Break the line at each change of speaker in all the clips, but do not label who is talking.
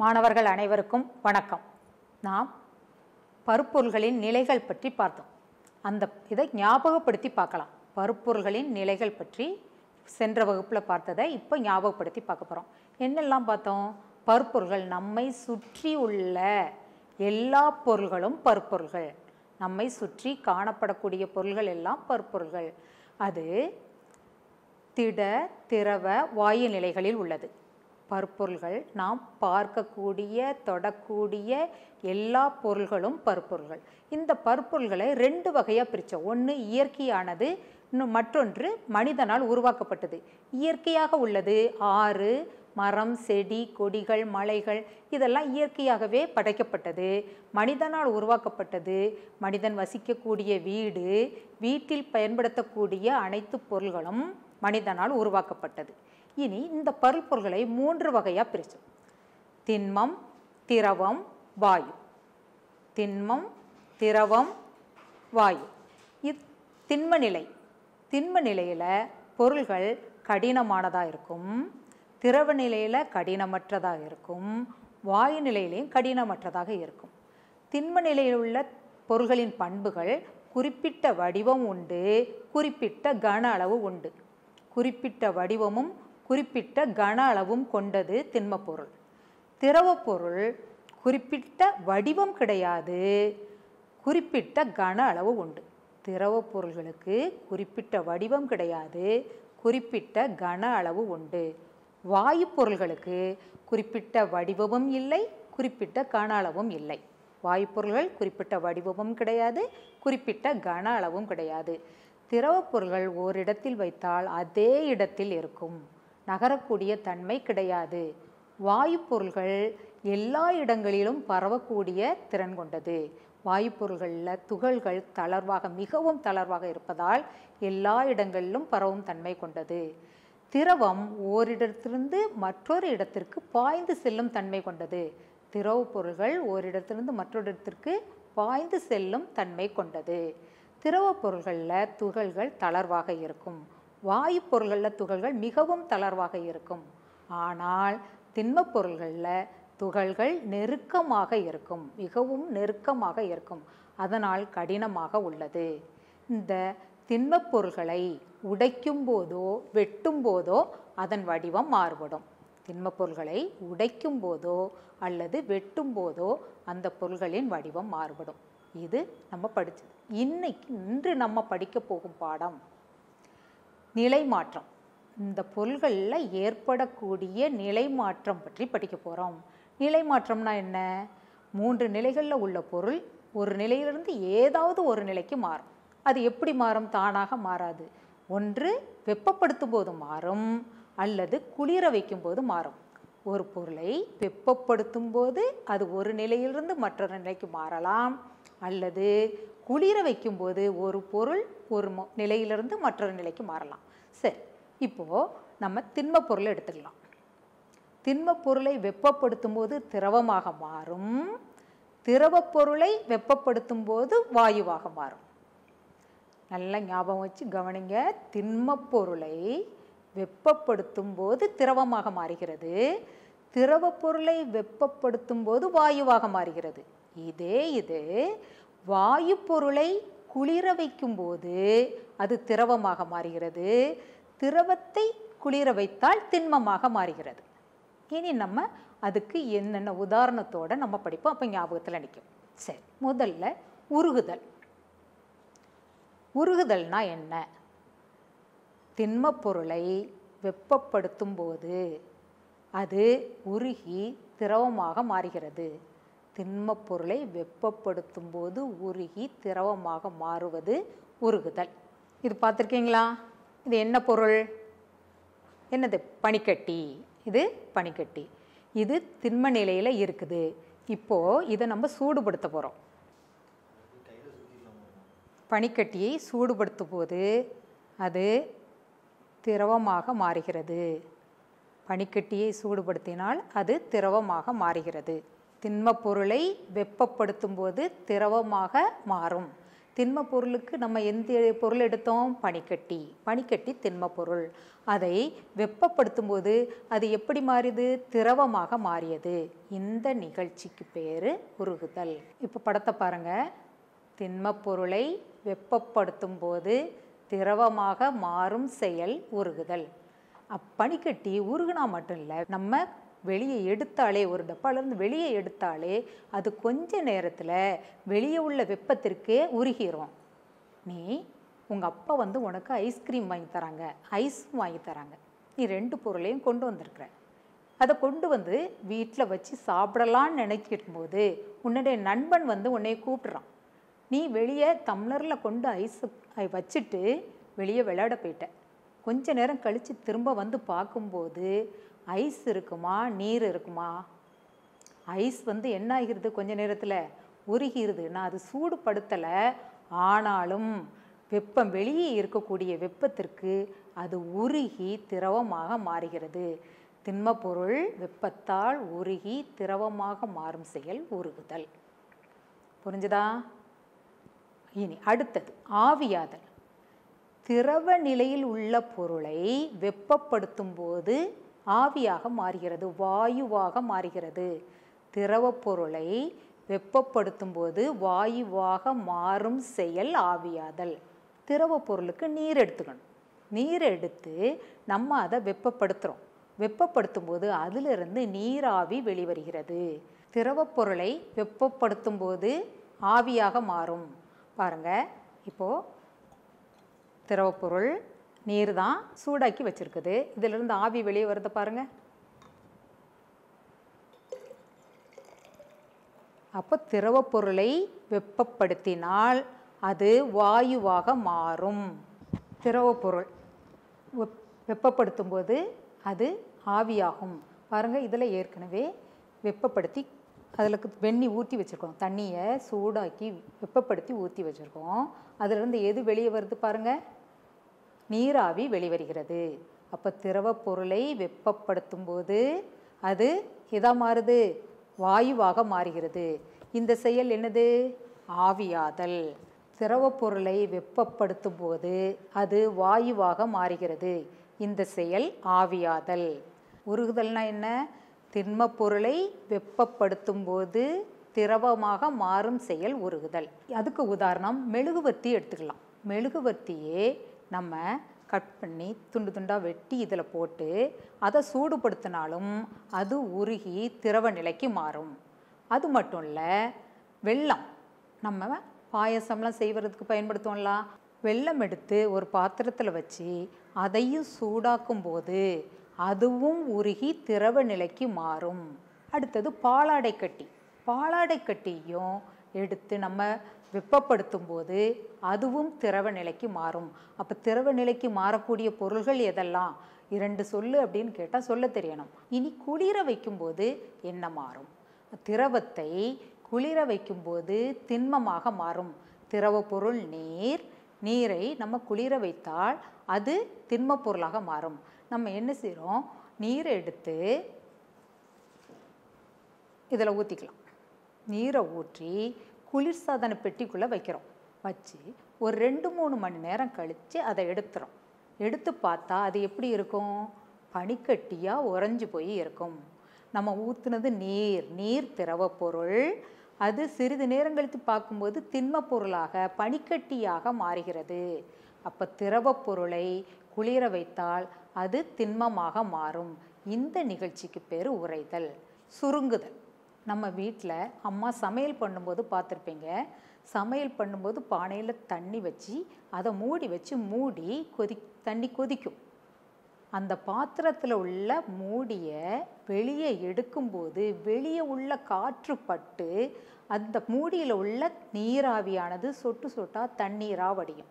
மாணவர்கள் அனைவருக்கும் வணக்கம். நாம் பருப்பொருள்களின் நிலைகள் பற்றி பார்த்தோம். அந்த இதை ஞாபகப்படுத்தி பார்க்கலாம். பருப்பொருள்களின் நிலைகள் பற்றி சென்ற வகுப்பில் பார்த்ததை இப்போ ஞாபகப்படுத்தி பார்க்க போகிறோம் என்னெல்லாம் பார்த்தோம்? பருப்பொருள்கள் நம்மை சுற்றி உள்ள எல்லா பொருள்களும் பருப்பொருள்கள். நம்மை சுற்றி காணப்படக்கூடிய பொருள்கள் எல்லாம் பருப்பொருள்கள். அது திட திரவ வாயு நிலைகளில் உள்ளது. பருப்பொருள்கள் நாம் பார்க்கக்கூடிய தொடக்கூடிய எல்லா பொருள்களும் பருப்பொருள்கள் இந்த பருப்பொருள்களை ரெண்டு வகையாக பிரித்தோம் ஒன்று இயற்கையானது இன்னும் மற்றொன்று மனிதனால் உருவாக்கப்பட்டது. இயற்கையாக உள்ளது. ஆறு மரம் செடி கொடிகள் மலைகள் இதெல்லாம் இயற்கையாகவே படைக்கப்பட்டது. மனிதனால் உருவாக்கப்பட்டது. மனிதன் வசிக்கக்கூடிய வீடு வீட்டில் பயன்படுத்தக்கூடிய அனைத்து பொருள்களும் மனிதனால் உருவாக்கப்பட்டது. இனி இந்த பருப்பொருள்களை மூன்று வகையாக பிரித்தோம் திண்மம் திரவம் வாயு. திண்மம் திரவம் வாயு. இது திண்ம நிலை திண்ம நிலையில் பொருள்கள் கடினமானதாக இருக்கும். திரவ நிலையில் கடினமற்றதாக இருக்கும். வாயு நிலையிலையும் கடினமற்றதாக இருக்கும். திண்ம நிலையில் உள்ள பொருள்களின் பண்புகள் குறிப்பிட்ட வடிவம் உண்டு குறிப்பிட்ட கன அளவு உண்டு. குறிப்பிட்ட வடிவமும் குறிப்பிட்ட கன அளவும் கொண்டது திண்மப்பொருள். திரவப்பொருள் குறிப்பிட்ட வடிவம் கிடையாது குறிப்பிட்ட கன அளவு உண்டு. திரவப் பொருள்களுக்கு குறிப்பிட்ட வடிவம் கிடையாது குறிப்பிட்ட கன அளவு உண்டு. வாயு பொருள்களுக்கு குறிப்பிட்ட வடிவமும் இல்லை குறிப்பிட்ட கன அளவும் இல்லை. வாயுப்பொருள்கள் குறிப்பிட்ட வடிவமும் கிடையாது குறிப்பிட்ட கன அளவும் கிடையாது. திரவப் பொருள்கள் ஓரிடத்தில் வைத்தால் அதே இடத்தில் இருக்கும். நகரக்கூடிய தன்மை கிடையாது. வாயு பொருள்கள் எல்லா இடங்களிலும் பரவக்கூடிய திறன் கொண்டது. வாயு பொருள்களில் துகள்கள் தளர்வாக மிகவும் தளர்வாக இருப்பதால் எல்லா இடங்களிலும் பரவும் தன்மை கொண்டது. திரவம் ஓரிடத்திலிருந்து மற்றொரு இடத்திற்கு பாய்ந்து செல்லும் தன்மை கொண்டது. திரவ பொருள்கள் ஓரிடத்திலிருந்து மற்றொரு இடத்திற்கு பாய்ந்து செல்லும் தன்மை கொண்டது. திரவ பொருள்களில் துகள்கள் தளர்வாக இருக்கும். வாயு பொருள்களில் துகள்கள் மிகவும் தளர்வாக இருக்கும். ஆனால் திண்மப் பொருள்களில் துகள்கள் நெருக்கமாக இருக்கும் மிகவும் நெருக்கமாக இருக்கும். அதனால் கடினமாக உள்ளது. இந்த திண்மப் பொருள்களை உடைக்கும் போதோ வெட்டும் போதோ அதன் வடிவம் மாறுபடும். திண்மப் பொருள்களை உடைக்கும் போதோ அல்லது வெட்டும் போதோ அந்த பொருள்களின் வடிவம் மாறுபடும். இது நம்ம படித்தது இன்னைக்கு இன்று நம்ம படிக்க போகும் பாடம் நிலை மாற்றம் இந்த பொருள்களில் ஏற்படக்கூடிய நிலை மாற்றம் பற்றி படிக்க போகிறோம் நிலை மாற்றம்னா என்ன? மூன்று நிலைகளில் உள்ள பொருள் ஒரு நிலையிலிருந்து ஏதாவது ஒரு நிலைக்கு மாறும். அது எப்படி மாறும்? தானாக மாறாது. ஒன்று வெப்பப்படுத்தும் போது மாறும் அல்லது குளிர வைக்கும் போது மாறும். ஒரு பொருளை வெப்பப்படுத்தும் போது அது ஒரு நிலையிலிருந்து மற்றொரு நிலைக்கு மாறலாம். அல்லது குளிர வைக்கும்போது ஒரு பொருள் ஒரு நிலையிலிருந்து மற்றொரு நிலைக்கு மாறலாம். சரி இப்போது நம்ம திண்ம பொருளை எடுத்துக்கலாம். திண்மப் பொருளை வெப்பப்படுத்தும் போது திரவமாக மாறும். திரவப் பொருளை வெப்பப்படுத்தும் போது வாயுவாக மாறும். நல்லா ஞாபகம் வச்சு கவனிங்க. திண்மப் பொருளை வெப்பப்படுத்தும் போது திரவமாக மாறுகிறது. திரவப் பொருளை வெப்பப்படுத்தும் போது வாயுவாக மாறுகிறது. இதே இது வாயு பொருளை குளிர வைக்கும்போது அது திரவமாக மாறுகிறது. திரவத்தை குளிர வைத்தால் திண்மமாக மாறுகிறது. இனி நம்ம அதுக்கு என்னென்ன உதாரணத்தோட நம்ம படிப்போம். அப்போ ஞாபகத்தில் நிற்கும் சரி முதல்ல உருகுதல். உருகுதல்னா என்ன? திண்மப் பொருளை வெப்பப்படுத்தும் போது அது உருகி திரவமாக மாறுகிறது. திண்மப் பொருளை வெப்பப்படுத்தும் போது உருகி திரவமாக மாறுவது உருகுதல். இது பார்த்துருக்கீங்களா? இது என்ன பொருள்? என்னது? பனிக்கட்டி. இது பனிக்கட்டி. இது திண்ம நிலையில் இருக்குது. இப்போது இதை நம்ம சூடுபடுத்த போகிறோம் பனிக்கட்டியை சூடுபடுத்தும் போது அது திரவமாக மாறுகிறது. பனிக்கட்டியை சூடுபடுத்தினால் அது திரவமாக மாறுகிறது. திண்மப் பொருளை வெப்பப்படுத்தும் போது திரவமாக மாறும். திண்ம பொருளுக்கு நம்ம எந்த பொருள் எடுத்தோம்? பனிக்கட்டி. பனிக்கட்டி திண்ம பொருள். அதை வெப்பப்படுத்தும் போது அது எப்படி மாறியது? திரவமாக மாறியது. இந்த நிகழ்ச்சிக்கு பேர் உருகுதல். இப்போ படத்தை பாருங்க. திண்ம பொருளை வெப்பப்படுத்தும் போது திரவமாக மாறும் செயல் உருகுதல். அப்பனிக்கட்டி உருகுனா மட்டும் இல்லை நம்ம வெளியே எடுத்தாலே ஒரு டப்பாலேருந்து வெளியே எடுத்தாலே அது கொஞ்ச நேரத்தில் வெளியே உள்ள வெப்பத்திற்கே உருகிரும். நீ உங்கள் அப்பா வந்து உனக்கு ஐஸ்கிரீம் வாங்கி தராங்க. ஐஸும் வாங்கி தராங்க. நீ ரெண்டு பொருளையும் கொண்டு வந்திருக்கிற. அதை கொண்டு வந்து வீட்டில் வச்சு சாப்பிடலான்னு நினைக்கிட்டும் போது உன்னுடைய நண்பன் வந்து உன்னை கூப்பிட்றான். நீ வெளியே தம்ளரில் கொண்டு ஐஸு வச்சுட்டு வெளியே விளையாட போயிட்ட. கொஞ்ச நேரம் கழித்து திரும்ப வந்து பார்க்கும்போது ஐஸ் இருக்குமா? நீர் இருக்குமா? ஐஸ் வந்து என்ன ஆகிறது கொஞ்ச நேரத்தில்? உருகிருது. நான் அது சூடுபடுத்தலை. ஆனாலும் வெப்பம் வெளியே இருக்கக்கூடிய வெப்பத்திற்கு அது உருகி திரவமாக மாறுகிறது. திண்மப்பொருள் வெப்பத்தால் உருகி திரவமாக மாறும் செயல் உருகுதல். புரிஞ்சுதா? இனி அடுத்தது ஆவியாதல். திரவ நிலையில் உள்ள பொருளை வெப்பப்படுத்தும் போது ஆவியாக மாறுகிறது வாயுவாக மாறுகிறது. திரவ பொருளை வெப்பப்படுத்தும் போது வாயுவாக மாறும் செயல் ஆவியாதல். திரவ பொருளுக்கு நீர் எடுத்துக்கணும். நீர் எடுத்து நம்ம அதை வெப்பப்படுத்துகிறோம் வெப்பப்படுத்தும் போது அதிலிருந்து நீராவி வெளிவருகிறது. திரவ பொருளை வெப்பப்படுத்தும் போது ஆவியாக மாறும். பாருங்க இப்போது திரவப்பொருள் நீர் தான் சூடாக்கி வச்சுருக்குது. இதிலிருந்து ஆவி வெளியே வருது பாருங்கள் அப்போ திரவப்பொருளை வெப்பப்படுத்தினால் அது வாயுவாக மாறும். திரவப்பொருள் வெப் வெப்பப்படுத்தும் போது அது ஆவியாகும். பாருங்கள் இதில் ஏற்கனவே வெப்பப்படுத்தி அதில் வெண்ணி ஊற்றி வச்சுருக்கோம். தண்ணியை சூடாக்கி வெப்பப்படுத்தி ஊற்றி வச்சுருக்கோம். அதிலிருந்து எது வெளியே வருது பாருங்கள் நீராவி வெளிவருகிறது. அப்போ திரவ பொருளை வெப்பப்படுத்தும் போது அது இதாக மாறுது? வாயுவாக மாறுகிறது. இந்த செயல் என்னது? ஆவியாதல். திரவ பொருளை வெப்பப்படுத்தும் போது அது வாயுவாக மாறுகிறது. இந்த செயல் ஆவியாதல். உருகுதல்னா என்ன? திண்ம பொருளை வெப்பப்படுத்தும் போது திரவமாக மாறும் செயல் உருகுதல். அதுக்கு உதாரணம் மெழுகுவர்த்தி எடுத்துக்கலாம். மெழுகுவர்த்தியே நம்ம கட் பண்ணி துண்டு துண்டாக வெட்டி இதில் போட்டு அதை சூடுபடுத்தினாலும் அது உருகி திரவ நிலைக்கு மாறும். அது மட்டும் இல்லை வெல்லம். நம்ம பாயசம்லாம் செய்வதுக்கு பயன்படுத்துவோம்ல? வெல்லம் எடுத்து ஒரு பாத்திரத்தில் வச்சு அதையும் சூடாக்கும் போது அதுவும் உருகி திரவ நிலைக்கு மாறும். அடுத்தது பாலாடை கட்டி. பாலாடை கட்டியும் எடுத்து நம்ம வெப்பப்படுத்தும் போது அதுவும் திரவ நிலைக்கு மாறும். அப்போ திரவ நிலைக்கு மாறக்கூடிய பொருள்கள் எதெல்லாம்? இரண்டு சொல்லு அப்படின்னு கேட்டால் சொல்ல தெரியணும். இனி குளிர வைக்கும்போது என்ன மாறும்? திரவத்தை குளிர வைக்கும்போது திண்மமாக மாறும். திரவ பொருள் நீர் நீரை நம்ம குளிர வைத்தால் அது திண்ம பொருளாக மாறும். நம்ம என்ன செய்கிறோம் நீரை எடுத்து இதில் ஊற்றிக்கலாம் நீரை ஊற்றி குளிர்சாதன பெட்டிக்குள்ளே வைக்கிறோம். வச்சு ஒரு ரெண்டு மூணு மணி நேரம் கழித்து அதை எடுத்துறோம். எடுத்து பார்த்தா அது எப்படி இருக்கும்? பனிக்கட்டியாக உறைஞ்சி போய் இருக்கும். நம்ம ஊற்றுனது நீர் நீர் திரவ பொருள். அது சிறிது நேரம் கழித்து பார்க்கும்போது திண்ம பொருளாக பனிக்கட்டியாக மாறுகிறது. அப்போ திரவ பொருளை குளிர வைத்தால் அது திண்மமாக மாறும். இந்த நிகழ்ச்சிக்கு பேர் உறைதல் சுருங்குதல். நம்ம வீட்டில் அம்மா சமையல் பண்ணும்போது பார்த்துருப்பீங்க சமையல் பண்ணும்போது பானையில் தண்ணி வச்சு அதை மூடி வச்சு மூடி கொதி தண்ணி கொதிக்கும். அந்த பாத்திரத்தில் உள்ள மூடியை வெளியே எடுக்கும்போது வெளியே உள்ள காற்று பட்டு அந்த மூடியில் உள்ள நீராவியானது சொட்டு சொட்டாக தண்ணீராக வடியும்.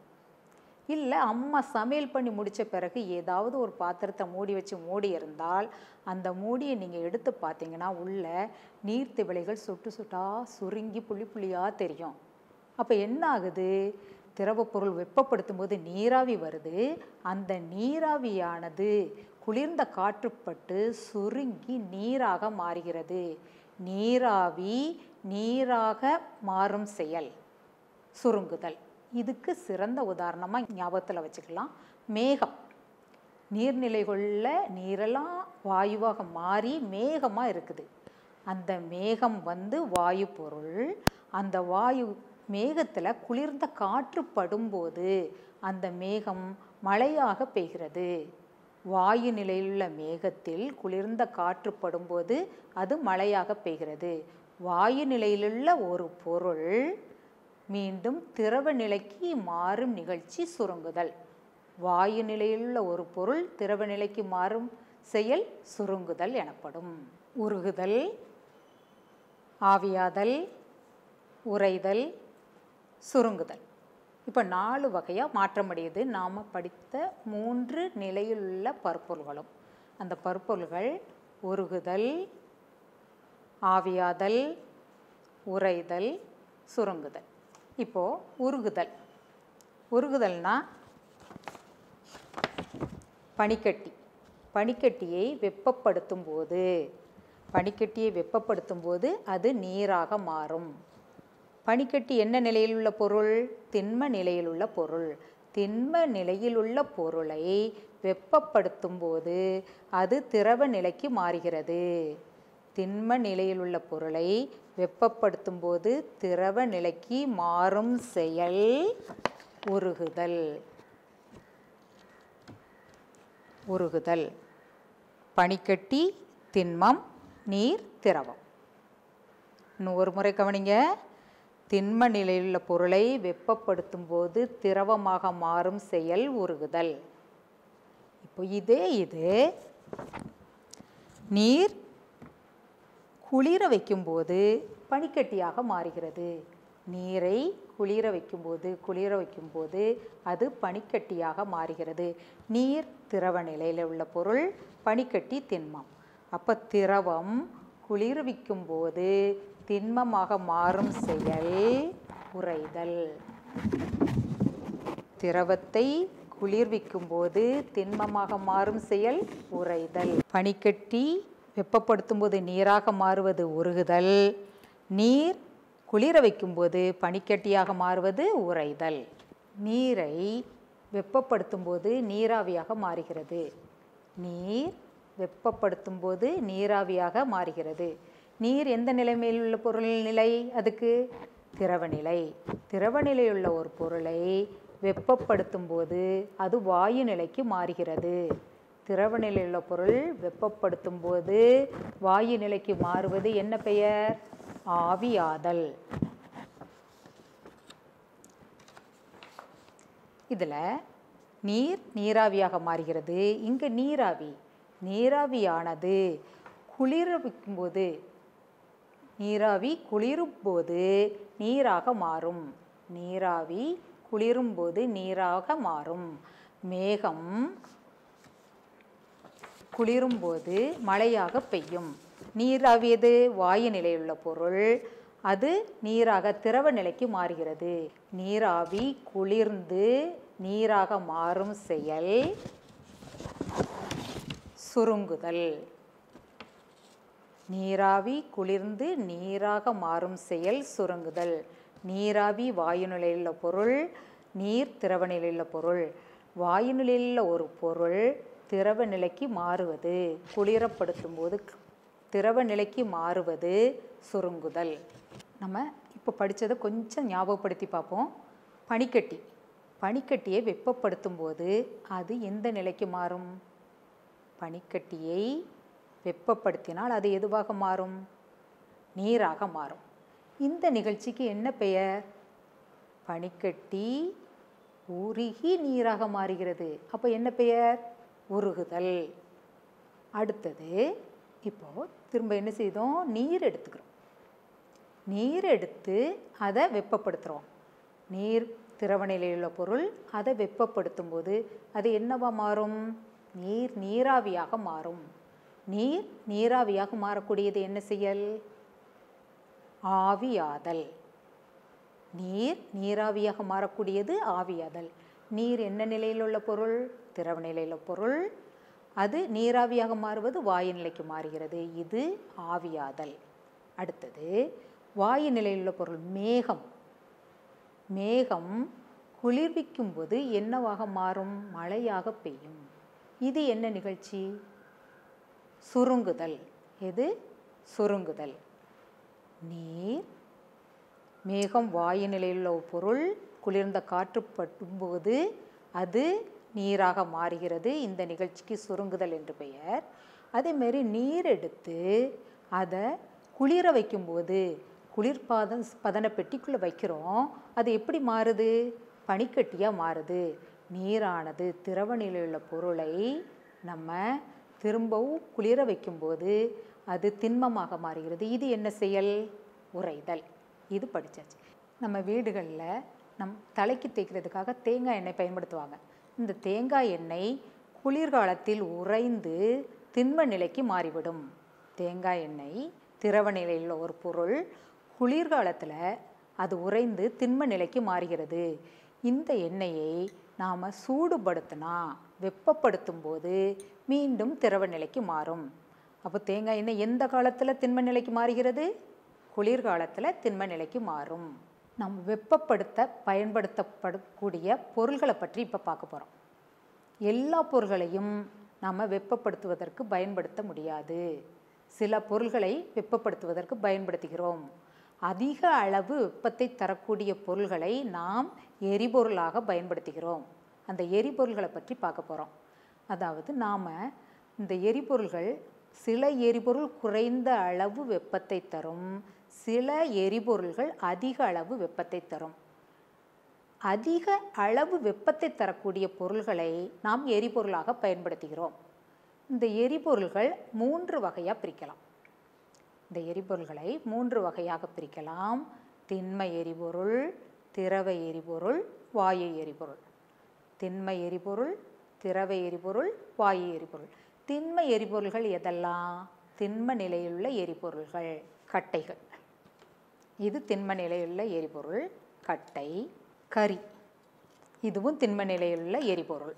இல்லை அம்மா சமையல் பண்ணி முடித்த பிறகு ஏதாவது ஒரு பாத்திரத்தை மூடி வச்சு மூடி இருந்தால் அந்த மூடியை நீங்கள் எடுத்து பார்த்தீங்கன்னா உள்ள நீர்த்திவளைகள் சுட்டு சொட்டாக சுருங்கி புள்ளி புள்ளியாக தெரியும். அப்போ என்ன ஆகுது? திரவப்பொருள் வெப்பப்படுத்தும் போது நீராவி வருது. அந்த நீராவியானது குளிர்ந்த காற்றுப்பட்டு சுருங்கி நீராக மாறுகிறது. நீராவி நீராக மாறும் செயல். சுருங்குதல். இதுக்கு சிறந்த உதாரணமாக ஞாபகத்தில் வச்சுக்கலாம். மேகம். நீர்நிலைகளில் நீரெல்லாம் வாயுவாக மாறி மேகமாக இருக்குது. அந்த மேகம் வந்து வாயு பொருள். அந்த வாயு மேகத்தில் குளிர்ந்த காற்று படும்போது அந்த மேகம் மழையாக பெய்கிறது. வாயு நிலையிலுள்ள மேகத்தில் குளிர்ந்த காற்று படும்போது அது மழையாக பெய்கிறது. வாயு நிலையிலுள்ள ஒரு பொருள் மீண்டும் திரவ நிலைக்கு மாறும் நிகழ்ச்சி சுருங்குதல். வாயு நிலையிலுள்ள ஒரு பொருள் திரவ நிலைக்கு மாறும் செயல் சுருங்குதல் எனப்படும். உருகுதல் ஆவியாதல் உறைதல் சுருங்குதல். இப்போ நாலு வகையாக மாற்றமடையுது. நாம் படித்த மூன்று நிலையிலுள்ள பற்பொருள்களும். அந்த பற்பொருள்கள் உருகுதல் ஆவியாதல் உறைதல் சுருங்குதல். இப்போது உருகுதல். உருகுதல்னா பனிக்கட்டி. பனிக்கட்டியை வெப்பப்படுத்தும் போது பனிக்கட்டியை வெப்பப்படுத்தும் போது அது நீராக மாறும். பனிக்கட்டி என்ன நிலையில் உள்ள பொருள்? திண்ம நிலையில் உள்ள பொருள். திண்ம நிலையில் உள்ள பொருளை வெப்பப்படுத்தும் போது அது திரவ நிலைக்கு மாறுகிறது. திண்ம நிலையில் உள்ள பொருளை வெப்பப்படுத்தும் போது திரவ நிலைக்கு மாறும் செயல் உருகுதல். உருகுதல். பனிக்கட்டி திண்மம் நீர் திரவம். இன்னும் ஒரு முறை கவனிங்க. திண்ம நிலையிலுள்ள பொருளை வெப்பப்படுத்தும் போது திரவமாக மாறும் செயல் உருகுதல். இப்போ இதே இது. நீர் குளிர வைக்கும்போது பனிக்கட்டியாக மாறுகிறது. நீரை குளிர வைக்கும்போது குளிர வைக்கும்போது அது பனிக்கட்டியாக மாறுகிறது. நீர் திரவ நிலையில் உள்ள பொருள் பனிக்கட்டி திண்மம். அப்போ திரவம் குளிர்விக்கும் போது திண்மமாக மாறும் செயல் உறைதல். திரவத்தை குளிர்விக்கும் போது திண்மமாக மாறும் செயல் உறைதல். பனிக்கட்டி வெப்பப்படுத்தும் போது நீராக மாறுவது உருகுதல். நீர் குளிர வைக்கும்போது பனிக்கட்டியாக மாறுவது உறைதல். நீரை வெப்பப்படுத்தும் போது நீராவியாக மாறுகிறது. நீர் வெப்பப்படுத்தும் போது நீராவியாக மாறுகிறது. நீர் எந்த நிலைமையில் உள்ள பொருள் நிலை? அதுக்கு திரவநிலை. திரவநிலையுள்ள ஒரு பொருளை வெப்பப்படுத்தும் போது அது வாயு நிலைக்கு மாறுகிறது. திரவநிலையுள்ள பொருள் வெப்பப்படுத்தும் போது வாயு நிலைக்கு மாறுவது என்ன பெயர்? ஆவியாதல். இதில் நீர் நீராவியாக மாறுகிறது. இங்கே நீராவி நீராவியானது குளிர போது நீராவி குளிரும் போது நீராக மாறும். நீராவி குளிரும்போது நீராக மாறும். மேகம் குளிரும்போது மழையாக பெய்யும். நீராவி எது வாயு நிலையுள்ள பொருள். அது நீராக திரவ நிலைக்கு மாறுகிறது. நீராவி குளிர்ந்து நீராக மாறும் செயல் சுருங்குதல். நீராவி குளிர்ந்து நீராக மாறும் செயல் சுருங்குதல். நீராவி வாயு நிலையுள்ள பொருள் நீர் திரவ நிலையுள்ள பொருள். வாயு நிலையுள்ள ஒரு பொருள் திரவ நிலைக்கு மாறுவது. குளிரப்படுத்தும் போது திரவ நிலைக்கு மாறுவது சுருங்குதல். நம்ம இப்போ படித்ததை கொஞ்சம் ஞாபகப்படுத்தி பார்ப்போம். பனிக்கட்டி. பனிக்கட்டியை வெப்பப்படுத்தும் போது அது எந்த நிலைக்கு மாறும்? பனிக்கட்டியை வெப்பப்படுத்தினால் அது எதுவாக மாறும்? நீராக மாறும். இந்த நிகழ்ச்சிக்கு என்ன பெயர்? பனிக்கட்டி உருகி நீராக மாறுகிறது. அப்போ என்ன பெயர்? உருகுதல். அடுத்தது இப்போது திரும்ப என்ன செய்தோம்? நீர் எடுத்துக்கிறோம். நீர் எடுத்து அதை வெப்பப்படுத்துகிறோம் நீர் திரவ நிலையுள்ள பொருள் அதை வெப்பப்படுத்தும் போது அது என்னவா மாறும்? நீர் நீராவியாக மாறும். நீர் நீராவியாக மாறக்கூடியது என்ன செயல் ஆவியாதல். நீர் நீராவியாக மாறக்கூடியது ஆவியாதல். நீர் என்ன நிலையில் உள்ள பொருள்? திரவ நிலையில் பொருள். அது நீராவியாக மாறுவது வாயு நிலைக்கு மாறுகிறது. இது ஆவியாதல். அடுத்தது வாயு நிலையில் உள்ள பொருள் மேகம். மேகம் குளிர்விக்கும் போது என்னவாக மாறும்? மழையாக பெய்யும். இது என்ன நிகழ்ச்சி? சுருங்குதல். எது? சுருங்குதல். நீர். மேகம் வாயு நிலையில் உள்ள பொருள் குளிர்ந்த காற்று பட்டும்போது அது நீராக மாறுகிறது. இந்த நிகழ்ச்சிக்கு சுருங்குதல் என்று பெயர். அதேமாரி நீர் எடுத்து அதை குளிர வைக்கும்போது குளிர்பாதம் பதன பெட்டிக்குள்ளே வைக்கிறோம். அது எப்படி மாறுது? பனிக்கட்டியாக மாறுது. நீரானது திரவ நிலையுள்ள பொருளை நம்ம திரும்பவும் குளிர வைக்கும்போது அது திண்மமாக மாறுகிறது. இது என்ன செயல்? உறைதல். இது படித்தாச்சு நம்ம வீடுகளில் நம் தலைக்கு தேய்க்கிறதுக்காக தேங்காய் எண்ணெய் பயன்படுத்துவாங்க. இந்த தேங்காய் எண்ணெய் குளிர்காலத்தில் உறைந்து திண்ம நிலைக்கு மாறிவிடும். தேங்காய் எண்ணெய் திரவ நிலையில் ஒரு பொருள் குளிர்காலத்தில் அது உறைந்து திண்ம நிலைக்கு மாறுகிறது. இந்த எண்ணெயை நாம் சூடுபடுத்தினா வெப்பப்படுத்தும் போது மீண்டும் திரவ நிலைக்கு மாறும். அப்போ தேங்காய் எண்ணெய் எந்த காலத்தில் திண்ம நிலைக்கு மாறுகிறது? குளிர்காலத்தில் திண்ம நிலைக்கு மாறும். நாம் வெப்பப்படுத்த பயன்படுத்தப்படக்கூடிய பொருள்களை பற்றி இப்போ பார்க்க போகிறோம் எல்லா பொருள்களையும் நாம் வெப்பப்படுத்துவதற்கு பயன்படுத்த முடியாது. சில பொருள்களை வெப்பப்படுத்துவதற்கு பயன்படுத்துகிறோம். அதிக அளவு வெப்பத்தை தரக்கூடிய பொருள்களை நாம் எரிபொருளாக பயன்படுத்துகிறோம். அந்த எரிபொருள்களை பற்றி பார்க்க போகிறோம் அதாவது நாம் இந்த எரிபொருள்கள் சில எரிபொருள் குறைந்த அளவு வெப்பத்தை தரும் சில எரிபொருள்கள் அதிக அளவு வெப்பத்தை தரும். அதிக அளவு வெப்பத்தை தரக்கூடிய பொருள்களை நாம் எரிபொருளாக பயன்படுத்துகிறோம். இந்த எரிபொருள்கள் மூன்று வகையாக பிரிக்கலாம். இந்த எரிபொருள்களை மூன்று வகையாக பிரிக்கலாம். திண்ம எரிபொருள் திரவ எரிபொருள் வாயு எரிபொருள். திண்ம எரிபொருள் திரவ எரிபொருள் வாயு எரிபொருள். திண்ம எரிபொருள்கள் எதெல்லாம்? திண்ம நிலையிலுள்ள எரிபொருள்கள் கட்டைகள். இது திண்ம நிலையுள்ள எரிபொருள். கட்டை கரி. இதுவும் திண்ம நிலையிலுள்ள எரிபொருள்.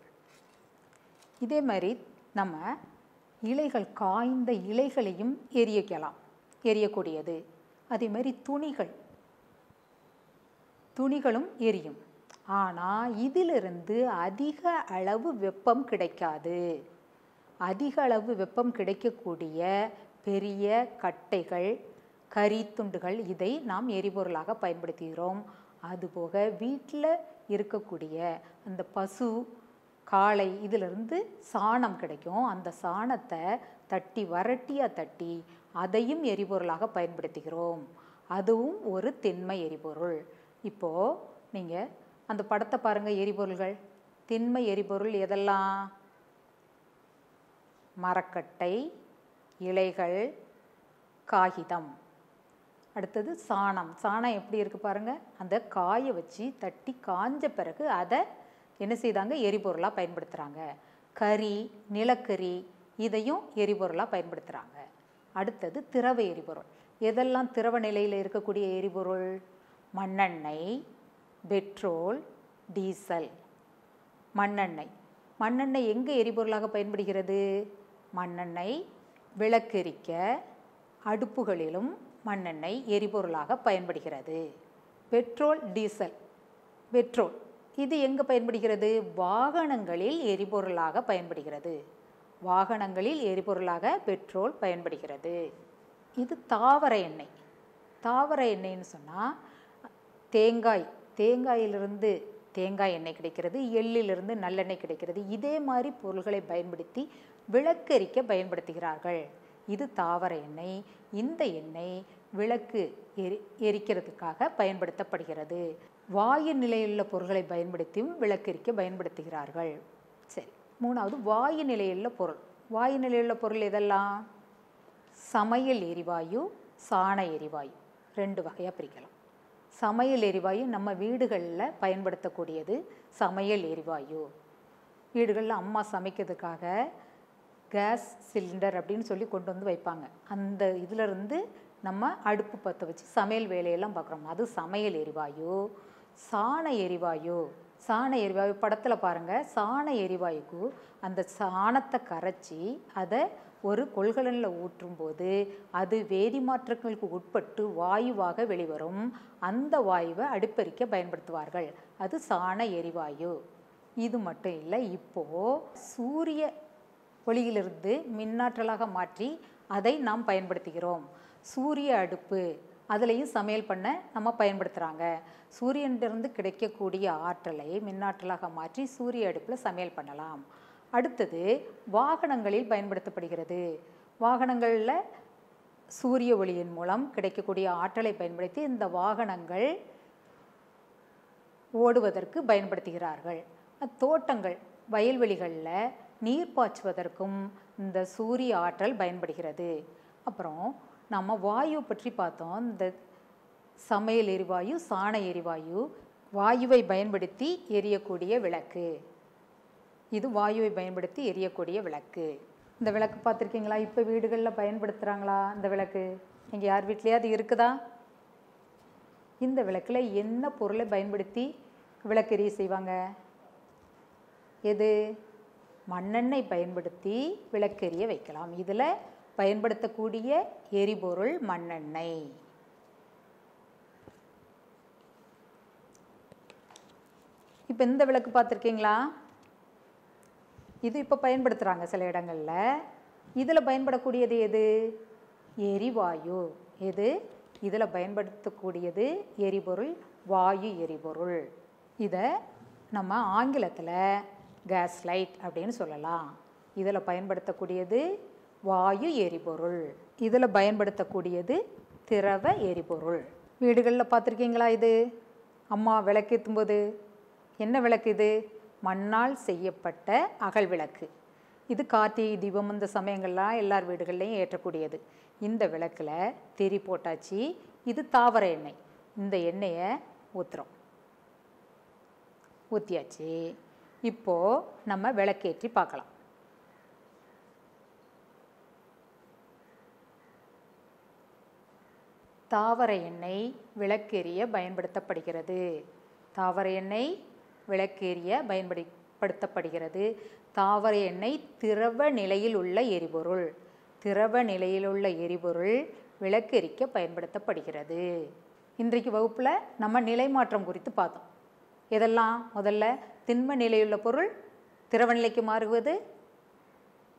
இதே மாதிரி நம்ம இலைகள் காய்ந்த இலைகளையும் எரியக்கலாம். எரியக்கூடியது. அதே மாதிரி துணிகள். துணிகளும் எரியும். ஆனால் இதிலிருந்து அதிக அளவு வெப்பம் கிடைக்காது. அதிக அளவு வெப்பம் கிடைக்கக்கூடிய பெரிய கட்டைகள் கரி துண்டுகள் இதை நாம் எரிபொருளாக பயன்படுத்துகிறோம். அதுபோக வீட்டில் இருக்கக்கூடிய அந்த பசு காளை இதிலிருந்து சாணம் கிடைக்கும். அந்த சாணத்தை தட்டி வரட்டியாக தட்டி அதையும் எரிபொருளாக பயன்படுத்துகிறோம். அதுவும் ஒரு திண்மை எரிபொருள். இப்போது நீங்கள் அந்த படத்தை பாருங்கள் எரிபொருள்கள். திண்மை எரிபொருள் எதெல்லாம்? மரக்கட்டை இலைகள் காகிதம். அடுத்தது சாணம். சாணம் எப்படி இருக்குது பாருங்கள் அந்த காய வச்சு தட்டி காஞ்ச பிறகு அதை என்ன செய்தாங்க? எரிபொருளாக பயன்படுத்துகிறாங்க கறி நிலக்கரி இதையும் எரிபொருளாக பயன்படுத்துகிறாங்க அடுத்தது திரவ எரிபொருள். எதெல்லாம் திரவ நிலையில் இருக்கக்கூடிய எரிபொருள்? மண்ணெண்ணெய் பெட்ரோல் டீசல். மண்ணெண்ணெய். மண்ணெண்ணெய் எங்கே எரிபொருளாக பயன்படுகிறது? மண்ணெண்ணெய் விளக்கெரிக்க அடுப்புகளிலும் மண்ணெண்ணெய் எரிபொருளாக பயன்படுகிறது. Petrol diesel petrol. இது எங்கே பயன்படுகிறது? வாகனங்களில் எரிபொருளாக பயன்படுகிறது. வாகனங்களில் எரிபொருளாக பெட்ரோல் பயன்படுகிறது. இது தாவர எண்ணெய். தாவர எண்ணெய்னு சொன்னால் தேங்காய். தேங்காயிலிருந்து தேங்காய் எண்ணெய் கிடைக்கிறது. எள்ளிலிருந்து நல்லெண்ணெய் கிடைக்கிறது. இதே மாதிரி பொருள்களை பயன்படுத்தி விளக்கரிக்க பயன்படுத்துகிறார்கள். இது தாவர எண்ணெய். இந்த எண்ணெய் விளக்கு எரி எரிக்கிறதுக்காக பயன்படுத்தப்படுகிறது. வாயு நிலையுள்ள பொருள்களை பயன்படுத்தியும் விளக்கெரிக்க பயன்படுத்துகிறார்கள். சரி மூணாவது வாயு நிலையுள்ள பொருள். வாயு நிலையுள்ள பொருள் எதெல்லாம்? சமையல் எரிவாயு சாண எரிவாயு. ரெண்டு வகையாக பிரிக்கலாம். சமையல் எரிவாயு நம்ம வீடுகளில் பயன்படுத்தக்கூடியது சமையல் எரிவாயு. வீடுகளில் அம்மா சமைக்கிறதுக்காக கேஸ் சிலிண்டர் அப்படின்னு சொல்லி கொண்டு வந்து வைப்பாங்க. அந்த இதிலிருந்து நம்ம அடுப்பு பற்ற வச்சு சமையல் வேலையெல்லாம் பார்க்குறோம். அது சமையல் எரிவாயு சாண எரிவாயு. சாண எரிவாயு படத்தில் பாருங்கள் சாண எரிவாயுக்கு அந்த சாணத்தை கரைச்சி அதை ஒரு கொள்கலனில் ஊற்றும்போது அது வேதி மாற்றங்களுக்கு உட்பட்டு வாயுவாக வெளிவரும். அந்த வாயுவை அடுப்பெரிக்க பயன்படுத்துவார்கள். அது சாண எரிவாயு. இது மட்டும் இல்லை இப்போது சூரிய ஒளியிலிருந்து மின்னாற்றலாக மாற்றி அதை நாம் பயன்படுத்துகிறோம். சூரிய அடுப்பு. அதுலேயும் சமையல் பண்ண நம்ம பயன்படுத்துகிறாங்க சூரியனிலிருந்து கிடைக்கக்கூடிய ஆற்றலை மின்னாற்றலாக மாற்றி சூரிய அடுப்பில் சமையல் பண்ணலாம். அடுத்தது வாகனங்களில் பயன்படுத்தப்படுகிறது. வாகனங்களில் சூரிய ஒளியின் மூலம் கிடைக்கக்கூடிய ஆற்றலை பயன்படுத்தி இந்த வாகனங்கள் ஓடுவதற்கு பயன்படுத்துகிறார்கள். தோட்டங்கள் வயல்வெளிகளில் நீர் பாய்ச்சுவதற்கும் இந்த சூரிய ஆற்றல் பயன்படுகிறது. அப்புறம் நம்ம வாயு பற்றி பார்த்தோம். இந்த சமையல் எரிவாயு சாண எரிவாயு வாயுவை பயன்படுத்தி எரியக்கூடிய விளக்கு. இது வாயுவை பயன்படுத்தி எரியக்கூடிய விளக்கு. இந்த விளக்கு பார்த்துருக்கீங்களா? இப்போ வீடுகளில் பயன்படுத்துகிறாங்களா இந்த விளக்கு? இங்கே யார் வீட்லேயாவது இருக்குதா? இந்த விளக்கில் என்ன பொருளை பயன்படுத்தி விளக்கெரிய செய்வாங்க? எது? மண்ணெண்ணெய் பயன்படுத்தி விளக்கெரிய வைக்கலாம். இதில் பயன்படுத்தக்கூடிய எரிபொருள் மண்ணெண்ணெய். இப்போ இந்த விளக்கு பார்த்துருக்கீங்களா? இது இப்போ பயன்படுத்துகிறாங்க சில இடங்களில். இதில் பயன்படக்கூடியது எது? எரிவாயு. எது? இதில் பயன்படுத்தக்கூடியது எரிபொருள் வாயு எரிபொருள். இதை நம்ம ஆங்கிலத்தில் கேஸ் லைட் அப்படின்னு சொல்லலாம். இதில் பயன்படுத்தக்கூடியது வாயு எரிபொருள். இதில் பயன்படுத்தக்கூடியது திரவ எரிபொருள். வீடுகளில் பார்த்துருக்கீங்களா இது? அம்மா விளக்கேற்றும் போது என்ன விளக்கு இது? மண்ணால் செய்யப்பட்ட அகல் விளக்கு. இது கார்த்திகை தீபம் இந்த சமயங்கள்லாம் எல்லார் வீடுகள்லையும் ஏற்றக்கூடியது. இந்த விளக்கில் திரி போட்டாச்சு. இது தாவர எண்ணெய். இந்த எண்ணெயை ஊற்றுறோம் ஊற்றியாச்சு இப்போது நம்ம விளக்கேற்றி பார்க்கலாம். தாவர எண்ணெய் விளக்கெரிய பயன்படுத்தப்படுகிறது. தாவர எண்ணெய் விளக்கெரிய பயன்படுத்தப்படுகிறது. தாவர எண்ணெய் திரவ நிலையில் உள்ள எரிபொருள். திரவ நிலையில் உள்ள எரிபொருள் விளக்கெரிக்க பயன்படுத்தப்படுகிறது. இன்றைக்கு வகுப்பில் நம்ம நிலை மாற்றம் குறித்து பார்த்தோம். எதெல்லாம்? முதல்ல திண்ம நிலையுள்ள பொருள் திரவ நிலைக்கு மாறுவது?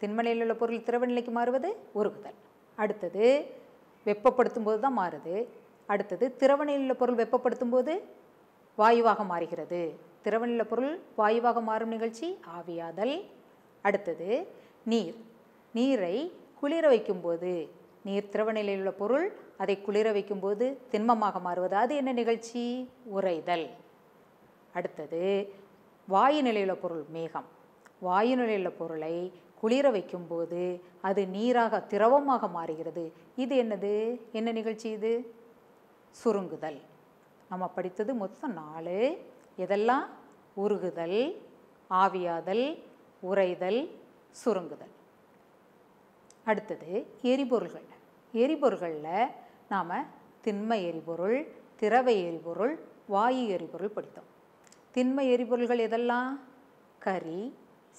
திண்ம நிலையுள்ள உள்ள பொருள் திரவ நிலைக்கு மாறுவது? உருகுதல் அடுத்தது வெப்பப்படுத்தும் போது தான் மாறுது. அடுத்தது திரவநிலையில் உள்ள பொருள் வெப்பப்படுத்தும் போது வாயுவாக மாறுகிறது. திரவநில பொருள் வாயுவாக மாறும் நிகழ்ச்சி ஆவியாதல். அடுத்தது நீர். நீரை குளிர வைக்கும்போது நீர் திரவநிலையில் உள்ள பொருள் அதை குளிர வைக்கும்போது திண்மமாக மாறுவது. அது என்ன நிகழ்ச்சி? உறைதல். அடுத்தது வாயு நிலையுள்ள பொருள் மேகம். வாயு நிலையுள்ள பொருளை குளிர வைக்கும்போது அது நீராக திரவமாக மாறுகிறது. இது என்னது? என்ன நிகழ்ச்சி இது? சுருங்குதல். நம்ம படித்தது மொத்தம் நாலு. எதெல்லாம்? உருகுதல் ஆவியாதல் உறைதல் சுருங்குதல். அடுத்தது எரிபொருள்கள். எரிபொருள்களில் நாம் திண்ம எரிபொருள் திரவ எரிபொருள் வாயு எரிபொருள் படித்தோம். திண்ம எரிபொருள்கள் எதெல்லாம்? கரி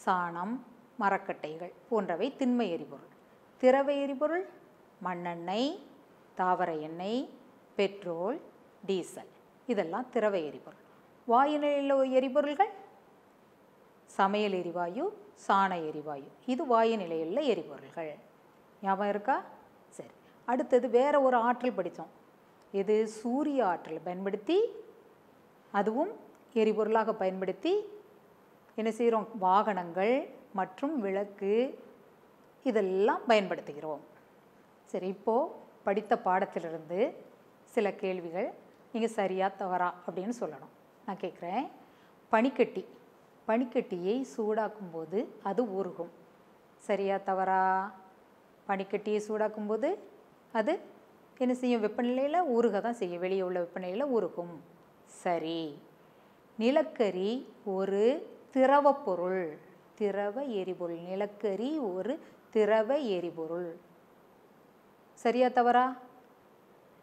சாணம் மரக்கட்டைகள் போன்றவை திண்மை எரிபொருள். திரவ எரிபொருள் மண்ணெண்ணெய் தாவர எண்ணெய் பெட்ரோல் டீசல் இதெல்லாம் திரவ எரிபொருள். வாயுநிலையில் எரிபொருள்கள்? சமையல் எரிவாயு சாண எரிவாயு இது வாயு நிலையில் எரிபொருள்கள். ஞாபகம் இருக்கா? சரி அடுத்தது வேற ஒரு ஆற்றல் படித்தோம். இது சூரிய ஆற்றல் பயன்படுத்தி அதுவும் எரிபொருளாக பயன்படுத்தி என்ன செய்கிறோம் வாகனங்கள் மற்றும் விளக்கு இதெல்லாம் பயன்படுத்துகிறோம். சரி இப்போது படித்த பாடத்திலிருந்து சில கேள்விகள் நீங்கள் சரியாக தவறா அப்படின்னு சொல்லணும். நான் கேட்குறேன் பனிக்கட்டி. பனிக்கட்டியை சூடாக்கும் போது அது உருகும். சரியா தவறா? பனிக்கட்டியை சூடாக்கும் போது அது என்ன செய்யும்? வெப்பநிலையில் உருக தான் செய்யும். வெளியே உள்ள வெப்பநிலையில் உருகும். சரி. நிலக்கரி ஒரு திரவ பொருள். திரவ எரிபொருள் நிலக்கரி ஒரு திரவ எரிபொருள். சரியா தவறா?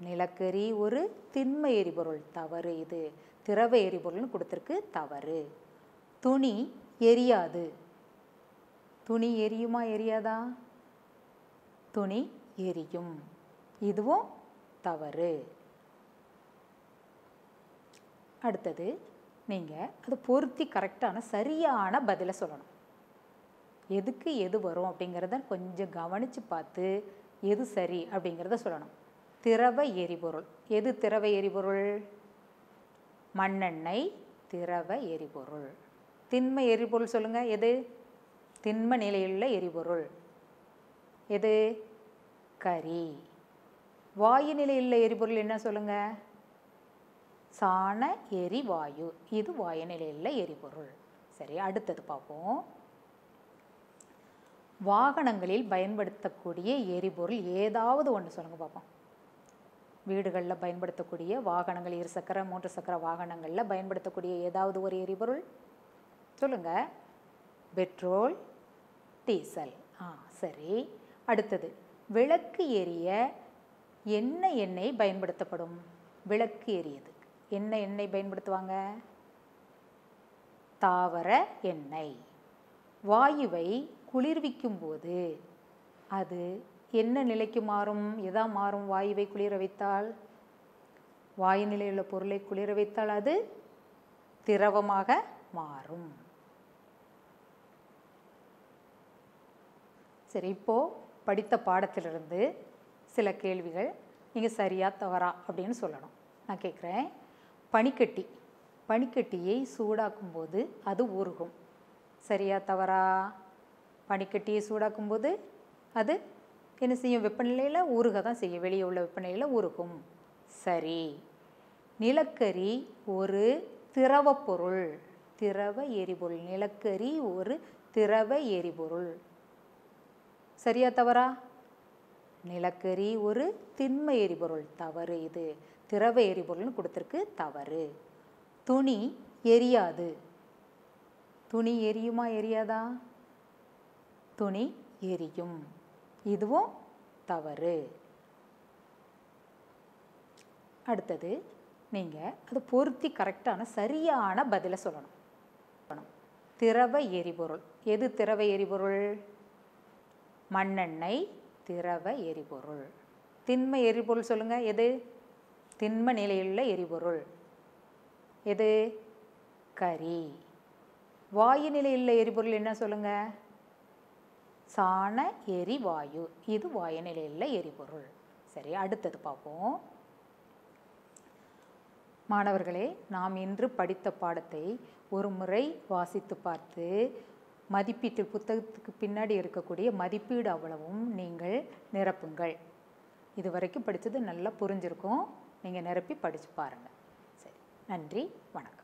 நிலக்கரி ஒரு திண்ம எரிபொருள். தவறு இது. திரவ எரிபொருள்னு கொடுத்துருக்கு தவறு. துணி எரியாது. துணி எரியுமா எரியாதா? துணி எரியும். இதுவும் தவறு. அடுத்தது நீங்கள் அது பொருத்தி கரெக்டான சரியான பதிலை சொல்லணும். எதுக்கு எது வரும் அப்படிங்கிறத கொஞ்சம் கவனித்து பார்த்து எது சரி அப்படிங்கிறத சொல்லணும். திரவ எரிபொருள். எது திரவ எரிபொருள்? மண்ணெண்ணெய் திரவ எரிபொருள். திண்ம எரிபொருள் சொல்லுங்கள் எது? திண்ம நிலையுள்ள எரிபொருள். எது? கரி. வாயு நிலையுள்ள எரிபொருள் என்ன சொல்லுங்கள் சாண எரிவாயு. இது வாயு நிலையுள்ள எரிபொருள். சரி அடுத்தது பார்ப்போம். வாகனங்களில் பயன்படுத்தக்கூடிய எரிபொருள் ஏதாவது ஒன்று சொல்லுங்கள் பார்ப்போம் வீடுகளில் பயன்படுத்தக்கூடிய வாகனங்கள் இரு சக்கர மூன்று சக்கர வாகனங்களில் பயன்படுத்தக்கூடிய ஏதாவது ஒரு எரிபொருள்? சொல்லுங்கள் பெட்ரோல் டீசல். ஆ சரி. அடுத்தது விளக்கு எரிய என்ன எண்ணெய் பயன்படுத்தப்படும்? விளக்கு எரியது. என்ன எண்ணெய் பயன்படுத்துவாங்க? தாவர எண்ணெய். வாயுவை குளிர்விக்கும் போது அது என்ன நிலைக்கு மாறும்? எதா மாறும்? வாயுவை குளிர வைத்தால்? வாயு நிலையுள்ள பொருளை குளிர வைத்தால் அது திரவமாக மாறும். சரி இப்போது படித்த பாடத்திலிருந்து சில கேள்விகள் நீங்கள் சரியா தவறா அப்படின்னு சொல்லணும். நான் கேட்குறேன். பனிக்கட்டி. பனிக்கட்டியை சூடாக்கும் போது அது உருகும். சரியா தவறா? பனிக்கட்டியை சூடாக்கும் போது அது என்ன செய்யும்? வெப்பநிலையில் ஊறுக தான் செய்யும். வெளியே உள்ள வெப்பநிலையில் ஊறுகும். சரி. நிலக்கரி ஒரு திரவ பொருள். திரவ எரிபொருள். நிலக்கரி ஒரு திரவ எரிபொருள். சரியா தவறா? நிலக்கரி ஒரு திண்ம எரிபொருள். தவறு இது. திரவ எரிபொருள்னு கொடுத்துருக்கு தவறு. துணி எரியாது. துணி எரியுமா? எரியாதா? துணி எரியும். இதுவும் தவறு. அடுத்தது நீங்கள் அது பொருத்தி கரெக்டான சரியான பதிலை சொல்லணும். திரவ எரிபொருள். எது திரவ எரிபொருள்? மண்ணெண்ணெய் திரவ எரிபொருள். திண்ம எரிபொருள் சொல்லுங்கள் எது? திண்ம நிலையுள்ள எரிபொருள். எது? கரி. வாயு நிலையில் எரிபொருள் என்ன சொல்லுங்கள் சாண எரிவாயு இது வாயுநிலையில் எரிபொருள். சரி அடுத்தது பார்ப்போம். மாணவர்களே நாம் இன்று படித்த பாடத்தை ஒரு முறை வாசித்து பார்த்து மதிப்பீட்டு புத்தகத்துக்கு பின்னாடி இருக்கக்கூடிய மதிப்பீடு அவ்வளவும் நீங்கள் நிரப்புங்கள். இது வரைக்கும் படித்தது நல்லா புரிஞ்சிருக்கும். நீங்கள் நிரப்பி படித்து பாருங்கள் சரி நன்றி வணக்கம்.